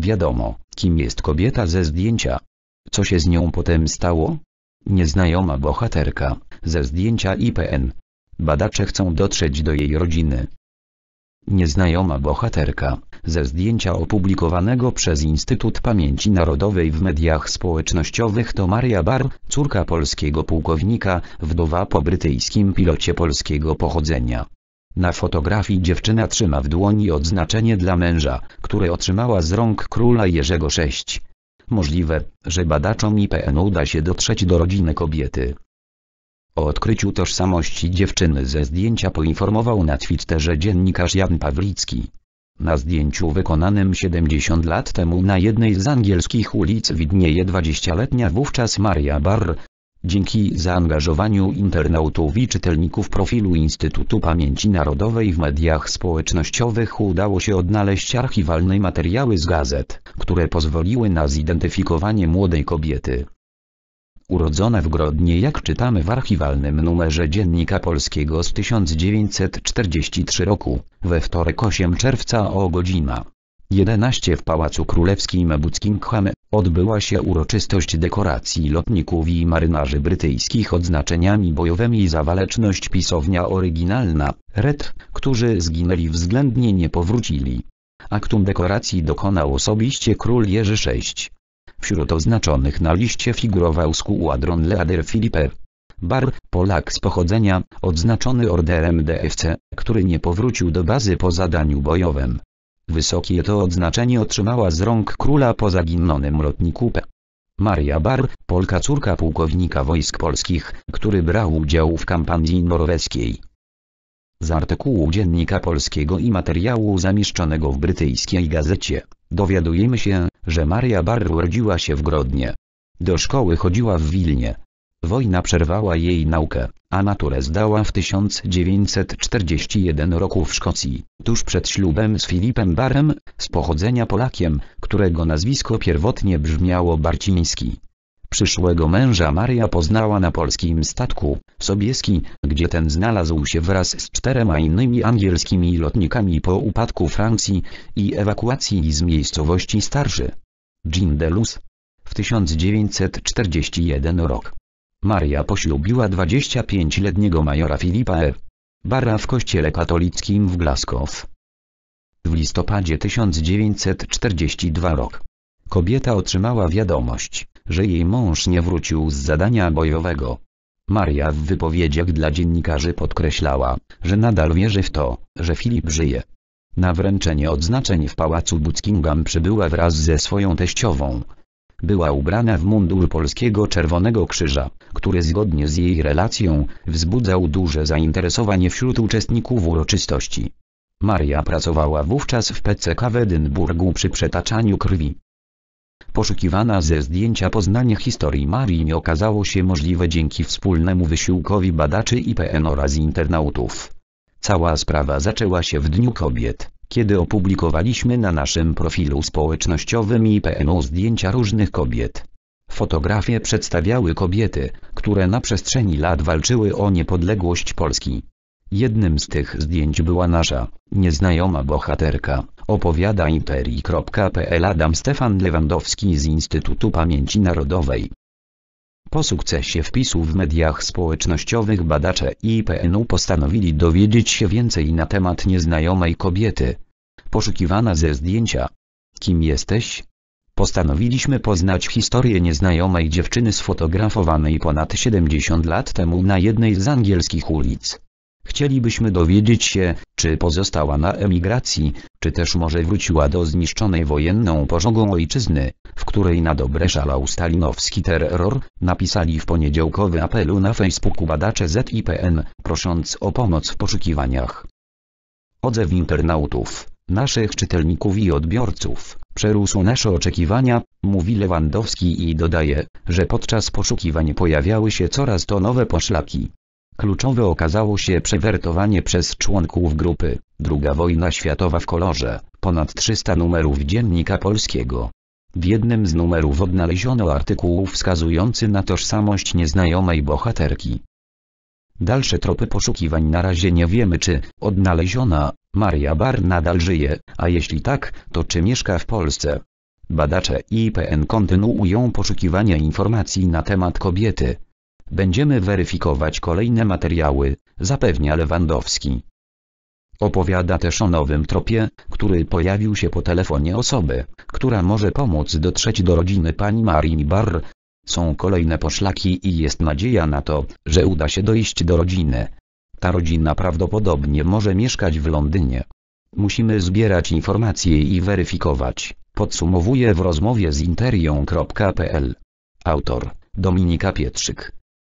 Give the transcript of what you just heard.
Wiadomo, kim jest kobieta ze zdjęcia. Co się z nią potem stało? Nieznajoma bohaterka, ze zdjęcia IPN. Badacze chcą dotrzeć do jej rodziny. Nieznajoma bohaterka, ze zdjęcia opublikowanego przez Instytut Pamięci Narodowej w mediach społecznościowych to Maria Barr, córka polskiego pułkownika, wdowa po brytyjskim pilocie polskiego pochodzenia. Na fotografii dziewczyna trzyma w dłoni odznaczenie dla męża, które otrzymała z rąk króla Jerzego VI. Możliwe, że badaczom IPN uda się dotrzeć do rodziny kobiety. O odkryciu tożsamości dziewczyny ze zdjęcia poinformował na Twitterze dziennikarz Jan Pawlicki. Na zdjęciu wykonanym 70 lat temu na jednej z angielskich ulic widnieje 20-letnia wówczas Maria Barr. Dzięki zaangażowaniu internautów i czytelników profilu Instytutu Pamięci Narodowej w mediach społecznościowych udało się odnaleźć archiwalne materiały z gazet, które pozwoliły na zidentyfikowanie młodej kobiety. Urodzona w Grodnie jak czytamy w archiwalnym numerze Dziennika Polskiego z 1943 roku, we wtorek 8 czerwca o godzina 11 w Pałacu Królewskim Buckingham, odbyła się uroczystość dekoracji lotników i marynarzy brytyjskich odznaczeniami bojowymi za waleczność pisownia oryginalna, Red, którzy zginęli względnie nie powrócili. Aktum dekoracji dokonał osobiście król Jerzy VI. Wśród oznaczonych na liście figurował składron Leader Filipe. Bar, Polak z pochodzenia, odznaczony orderem DFC, który nie powrócił do bazy po zadaniu bojowym. Wysokie to odznaczenie otrzymała z rąk króla po zaginionym lotniku P. Maria Bar, Polka córka pułkownika wojsk polskich, który brał udział w kampanii norweskiej. Z artykułu Dziennika Polskiego i materiału zamieszczonego w brytyjskiej gazecie, dowiadujemy się, że Maria Barr urodziła się w Grodnie. Do szkoły chodziła w Wilnie. Wojna przerwała jej naukę, a maturę zdała w 1941 roku w Szkocji, tuż przed ślubem z Filipem Barem, z pochodzenia Polakiem, którego nazwisko pierwotnie brzmiało Barciński. Przyszłego męża Maria poznała na polskim statku, Sobieski, gdzie ten znalazł się wraz z czterema innymi angielskimi lotnikami po upadku Francji i ewakuacji z miejscowości Starszy. Jean Delus. W 1941 rok. Maria poślubiła 25-letniego majora Filipa E. Bara w kościele katolickim w Glasgow. W listopadzie 1942 rok. Kobieta otrzymała wiadomość, że jej mąż nie wrócił z zadania bojowego. Maria w wypowiedziach dla dziennikarzy podkreślała, że nadal wierzy w to, że Filip żyje. Na wręczenie odznaczeń w pałacu Buckingham przybyła wraz ze swoją teściową. Była ubrana w mundur polskiego Czerwonego Krzyża, który zgodnie z jej relacją wzbudzał duże zainteresowanie wśród uczestników uroczystości. Maria pracowała wówczas w PCK w Edynburgu przy przetaczaniu krwi. Poszukiwana ze zdjęcia poznanie historii Marii nie okazało się możliwe dzięki wspólnemu wysiłkowi badaczy IPN oraz internautów. Cała sprawa zaczęła się w Dniu Kobiet, kiedy opublikowaliśmy na naszym profilu społecznościowym IPN zdjęcia różnych kobiet. Fotografie przedstawiały kobiety, które na przestrzeni lat walczyły o niepodległość Polski. Jednym z tych zdjęć była nasza, nieznajoma bohaterka, opowiada interi.pl Adam Stefan Lewandowski z Instytutu Pamięci Narodowej. Po sukcesie wpisu w mediach społecznościowych badacze IPN-u postanowili dowiedzieć się więcej na temat nieznajomej kobiety. Poszukiwana ze zdjęcia. Kim jesteś? Postanowiliśmy poznać historię nieznajomej dziewczyny sfotografowanej ponad 70 lat temu na jednej z angielskich ulic. Chcielibyśmy dowiedzieć się, czy pozostała na emigracji, czy też może wróciła do zniszczonej wojenną pożogą ojczyzny, w której na dobre szalał stalinowski terror, napisali w poniedziałkowy apelu na Facebooku badacze ZIPN, prosząc o pomoc w poszukiwaniach. Odzew internautów, naszych czytelników i odbiorców, przerósł nasze oczekiwania, mówi Lewandowski i dodaje, że podczas poszukiwań pojawiały się coraz to nowe poszlaki. Kluczowe okazało się przewertowanie przez członków grupy, druga wojna światowa w kolorze, ponad 300 numerów Dziennika Polskiego. W jednym z numerów odnaleziono artykuł wskazujący na tożsamość nieznajomej bohaterki. Dalsze tropy poszukiwań na razie nie wiemy czy odnaleziona Maria Bar nadal żyje, a jeśli tak, to czy mieszka w Polsce. Badacze IPN kontynuują poszukiwania informacji na temat kobiety. Będziemy weryfikować kolejne materiały, zapewnia Lewandowski. Opowiada też o nowym tropie, który pojawił się po telefonie osoby, która może pomóc dotrzeć do rodziny pani Marii Barr. Są kolejne poszlaki i jest nadzieja na to, że uda się dojść do rodziny. Ta rodzina prawdopodobnie może mieszkać w Londynie. Musimy zbierać informacje i weryfikować, podsumowuje w rozmowie z interią.pl. Autor Dominika Pietrzyk